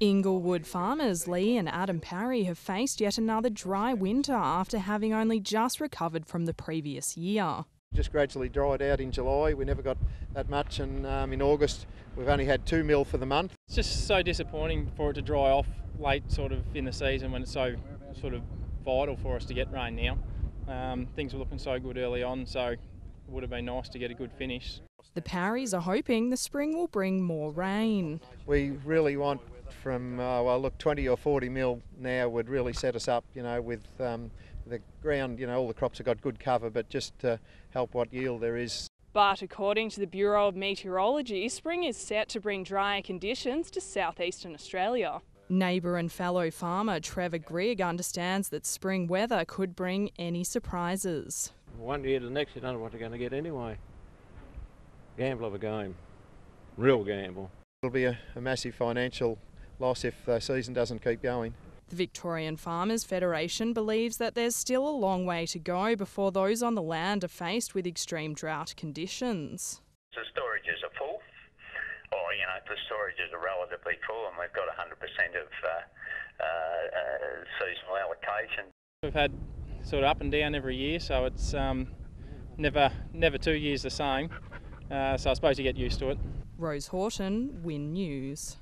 Inglewood farmers Lee and Adam Parry have faced yet another dry winter after having only just recovered from the previous year. Just gradually dried out in July. We never got that much, and um, in August we've only had two mil for the month. It's just so disappointing for it to dry off late, sort of in the season when it's so sort of vital for us to get rain now. Um, things were looking so good early on, so it would have been nice to get a good finish. The Parrys are hoping the spring will bring more rain. We really want from uh, well, look, 20 or 40 mil now would really set us up. You know, with um, the ground, you know, all the crops have got good cover, but just to help what yield there is. But according to the Bureau of Meteorology, spring is set to bring drier conditions to southeastern Australia. Neighbour and fellow farmer Trevor Grigg understands that spring weather could bring any surprises. One year to the next, you don't know what they're going to get anyway. Gamble of a game. Real gamble. It'll be a, a massive financial loss if the season doesn't keep going. The Victorian Farmers Federation believes that there's still a long way to go before those on the land are faced with extreme drought conditions. The storages are full, or you know, the storages are relatively full, and we've got 100% of uh, uh, uh, seasonal allocation. We've had sort of up and down every year, so it's um, never never two years the same. Uh, so I suppose you get used to it. Rose Houghton, WIN News.